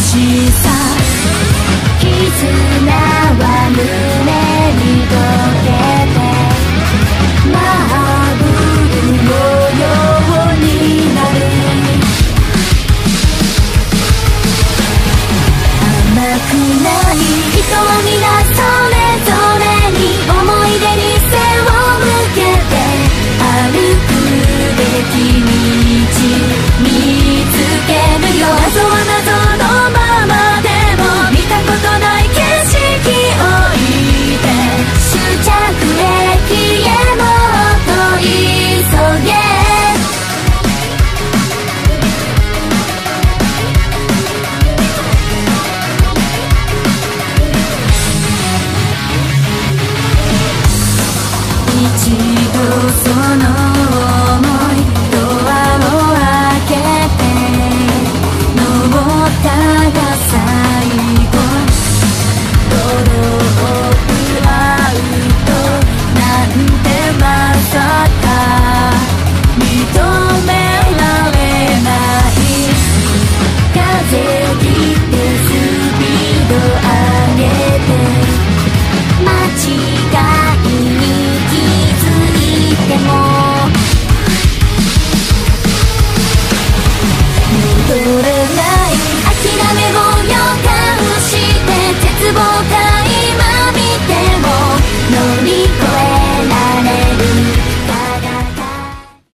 さ。絆は無一度その想い